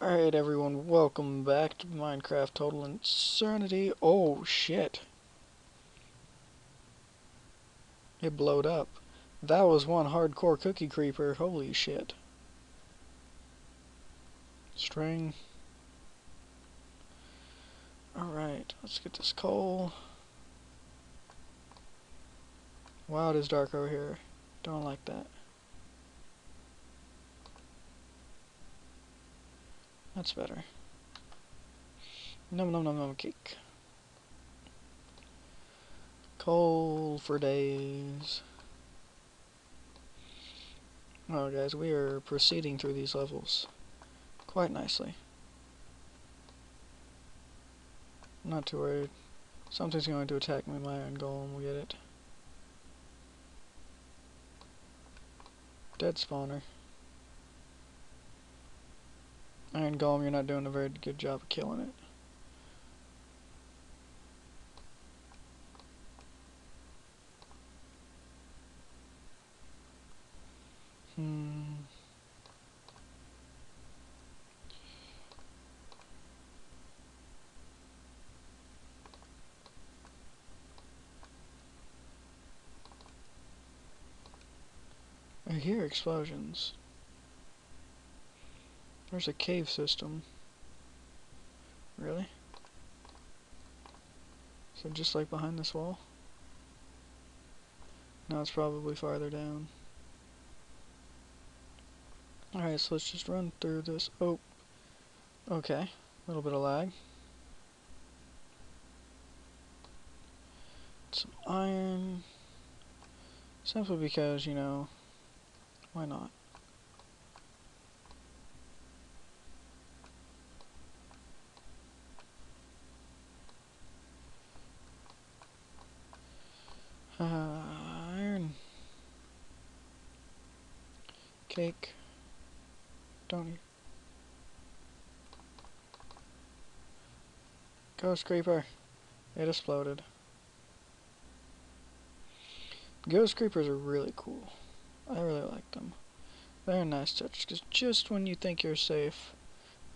Alright everyone, welcome back to Minecraft Total Insanity. Oh shit. It blowed up. That was one hardcore cookie creeper, holy shit. String. Alright, let's get this coal. Wow, it is dark over here. Don't like that. That's better. Num num num num cake. Coal for days. Well guys, we are proceeding through these levels quite nicely. Not too worried. Something's going to attack me, my iron golem will get it. Dead spawner. Iron Golem, you're not doing a very good job of killing it. Hmm. I hear explosions. There's a cave system. Really? So just like behind this wall? No, it's probably farther down. Alright, so let's just run through this. Oh. Okay. A little bit of lag. Some iron. Simply because, you know, why not? Uh, iron. Cake. Don't eat. Ghost Creeper. It exploded. Ghost Creepers are really cool. I really like them. They're a nice touch, because just when you think you're safe,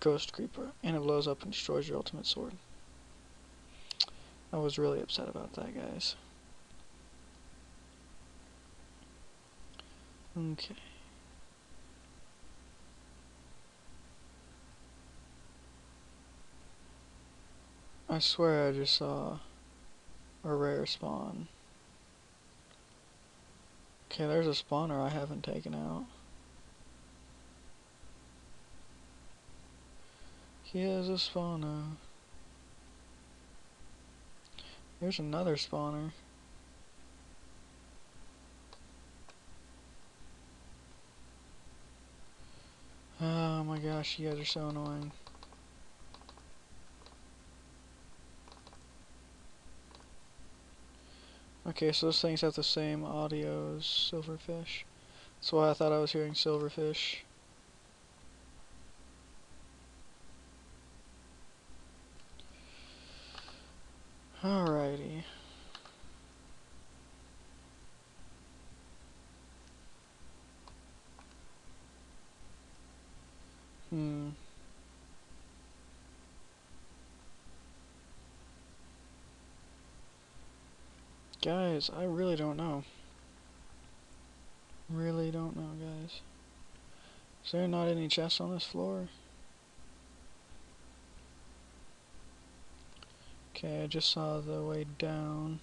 Ghost Creeper, and it blows up and destroys your ultimate sword. I was really upset about that, guys. Okay. I swear I just saw a rare spawn. Okay, there's a spawner I haven't taken out. Here's a spawner. Here's another spawner. Oh my gosh, you guys are so annoying. Okay, so those things have the same audio as silverfish. That's why I thought I was hearing silverfish. Alrighty. Hmm. Guys, I really don't know. Really don't know, guys. Is there not any chests on this floor? Okay, I just saw the way down.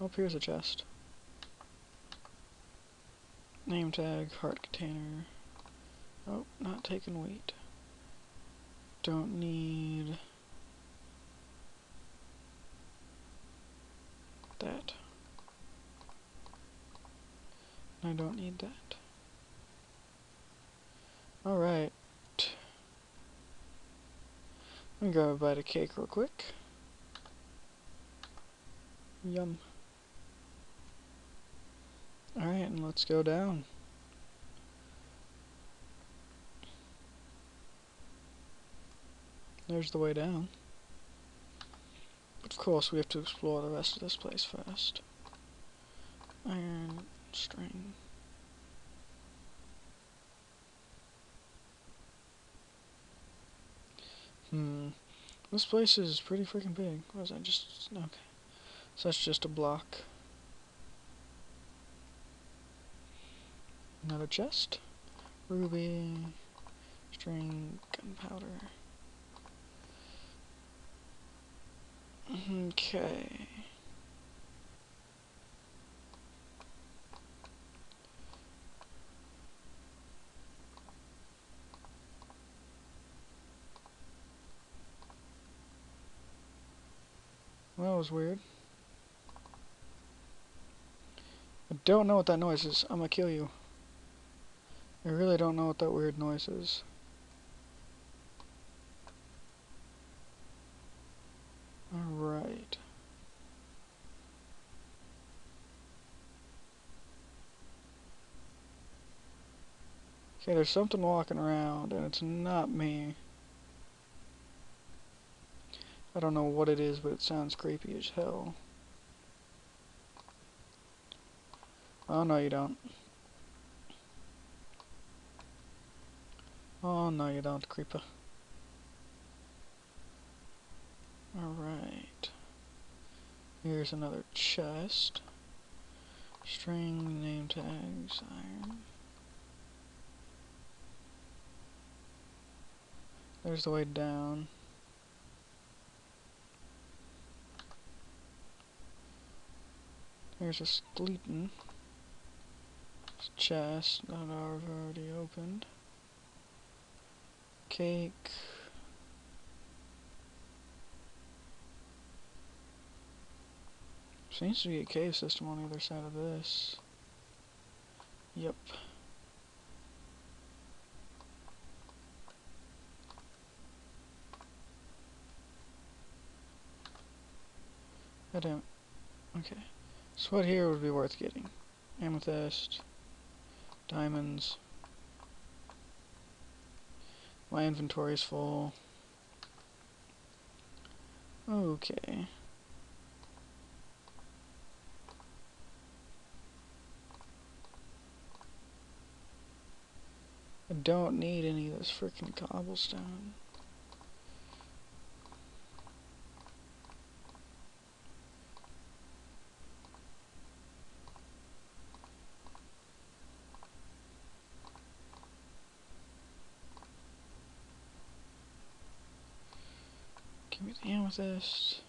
Oh, here's a chest. Name tag, heart container. Oh, not taking wheat. Don't need that. I don't need that. Alright. Let me grab a bite of cake real quick. Yum. Alright, and let's go down. There's the way down. Of course, we have to explore the rest of this place first. Iron string. Hmm. This place is pretty freaking big. Was I just... Okay. So that's just a block. Another chest. Ruby. String. Gunpowder. Okay. Well, that was weird. I don't know what that noise is. I'm gonna kill you. I really don't know what that weird noise is. Alright. Okay, there's something walking around, and it's not me. I don't know what it is, but it sounds creepy as hell. Oh, no you don't. Oh, no you don't, creeper. Alright. Here's another chest. String, name tags, iron. There's the way down. Here's a skeleton. Chest that I've already opened. Cake. Seems to be a cave system on the other side of this. Yep. God damn Okay. So what here would be worth getting? Amethyst. Diamonds. My inventory's full. Okay. I don't need any of this freaking cobblestone. Amethyst.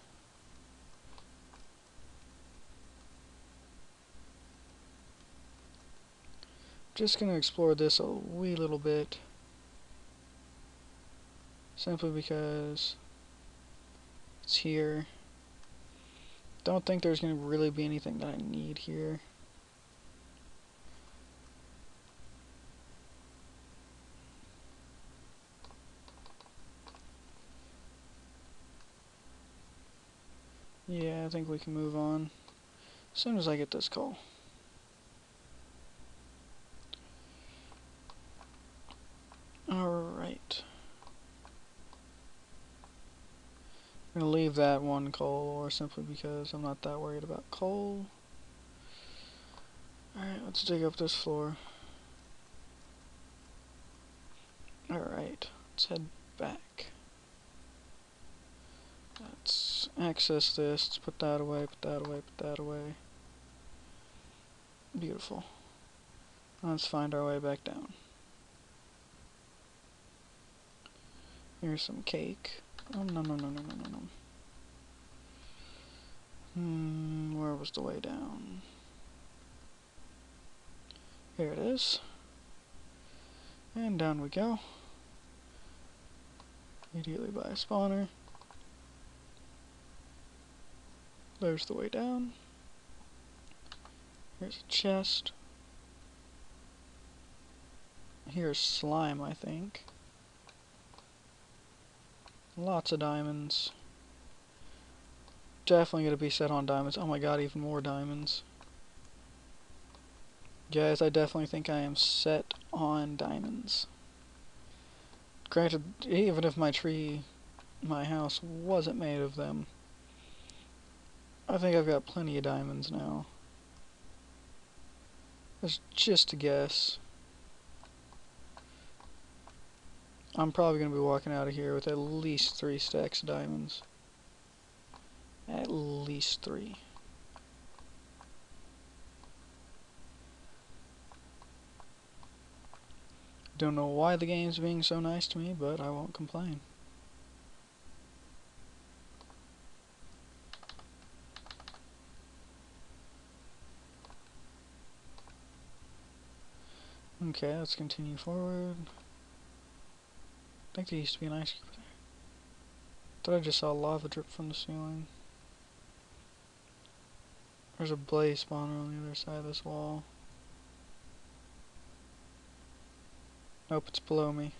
just going to explore this a wee little bit. Simply because it's here. Don't think there's going to really be anything that I need here yeah I think we can move on as soon as I get this call Alright. I'm going to leave that one coal or simply because I'm not that worried about coal. Alright, let's dig up this floor. Alright, let's head back. Let's access this, let's put that away, put that away, put that away. Beautiful. Let's find our way back down. Here's some cake. Oh, no, no, no, no, no, no, no. Hmm, where was the way down? Here it is. And down we go. Immediately by a spawner. There's the way down. Here's a chest. Here's slime, I think. Lots of diamonds. Definitely to be set on diamonds. Oh my god, even more diamonds. Guys, I definitely think I am set on diamonds. Granted, even if my tree, my house, wasn't made of them, I think I've got plenty of diamonds now. That's just a guess. I'm probably going to be walking out of here with at least three stacks of diamonds. At least three. Don't know why the game's being so nice to me, but I won't complain. Okay, let's continue forward. I think there used to be an ice cube there. Thought I just saw lava drip from the ceiling. There's a blaze spawner on the other side of this wall. Nope, it's below me.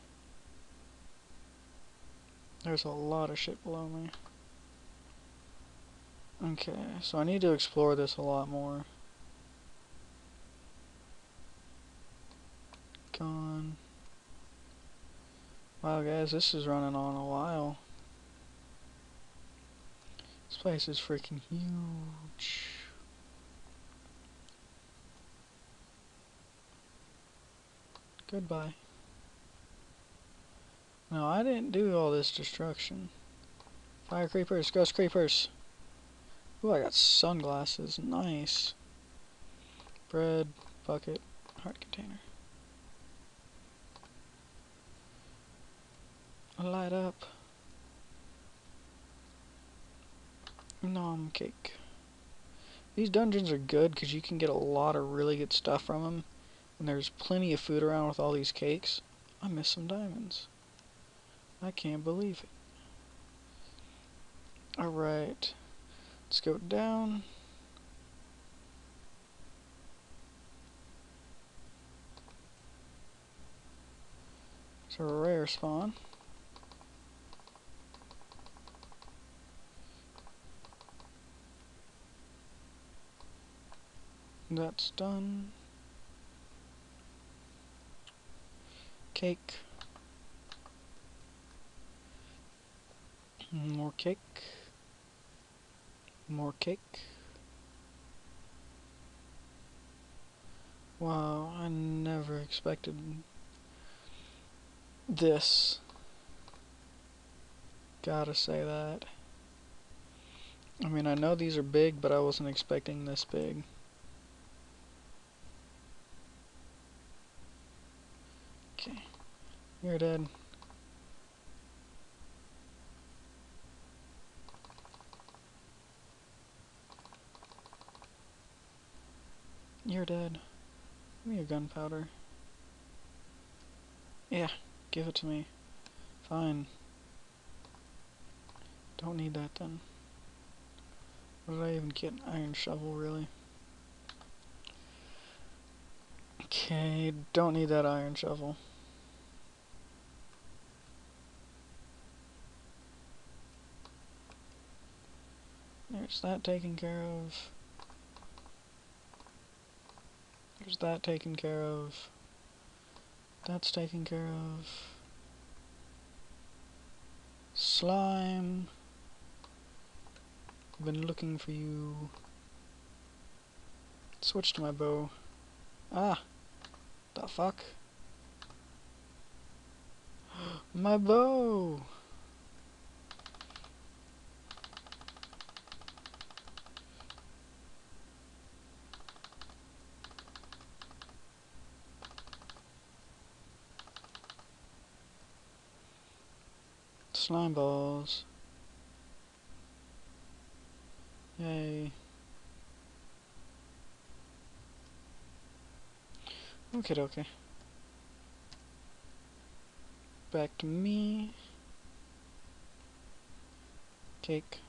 There's a lot of shit below me. Okay, so I need to explore this a lot more. Gone. Wow guys, this is running on a while. This place is freaking huge. Goodbye. No, I didn't do all this destruction. Fire creepers, ghost creepers. Ooh, I got sunglasses. Nice. Bread, bucket, heart container. Light up. Nom cake. These dungeons are good because you can get a lot of really good stuff from them. And there's plenty of food around with all these cakes. I miss some diamonds. I can't believe it. Alright. Let's go down. It's a rare spawn. That's done. Cake. More cake. More cake. Wow, I never expected this. Gotta say that. I mean, I know these are big, but I wasn't expecting this big. Okay. You're dead. You're dead. Give me your gunpowder. Yeah, give it to me. Fine. Don't need that then. What did I even get? Iron shovel, really? Okay, don't need that iron shovel. There's that taken care of. There's that taken care of. That's taken care of. Slime. I've been looking for you. Switch to my bow. Ah! The fuck? my bow! Slime balls. Yay. Okay, okay. Back to me. Cake.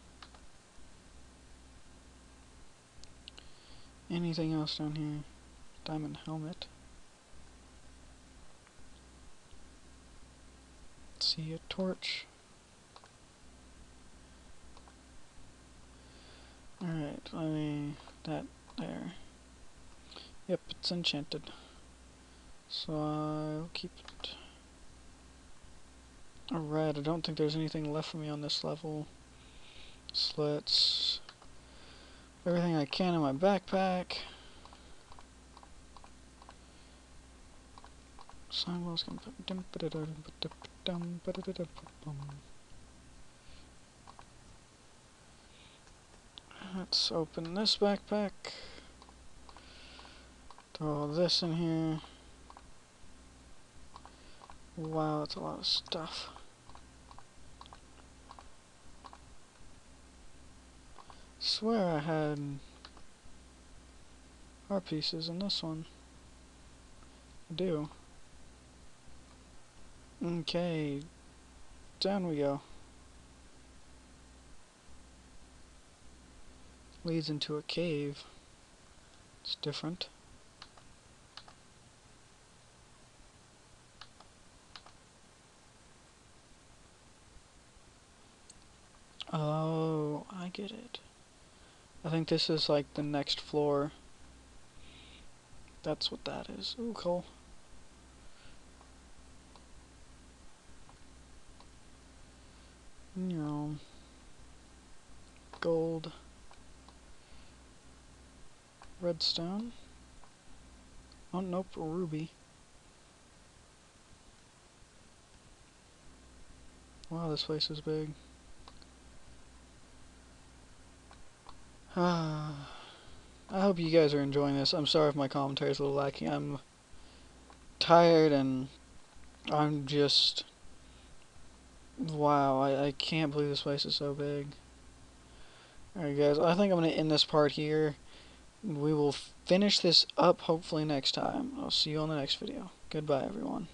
Anything else down here? Diamond helmet. See a torch. Alright, let me... that there. Yep, it's enchanted. So I'll keep it. Alright, I don't think there's anything left for me on this level. So let's... Everything I can in my backpack. Signwell's gonna Let's open this backpack. Throw all this in here. Wow, that's a lot of stuff. Swear I had art pieces in this one. I do. Okay, down we go. Leads into a cave. It's different. Oh, I get it. I think this is like the next floor. That's what that is. Ooh, cool. Know, gold, redstone. Oh, nope, ruby. Wow, this place is big. Ah. I hope you guys are enjoying this. I'm sorry if my commentary is a little lacking. I'm tired and I'm just... Wow, I, I can't believe this place is so big. Alright guys, I think I'm going to end this part here. We will finish this up hopefully next time. I'll see you on the next video. Goodbye everyone.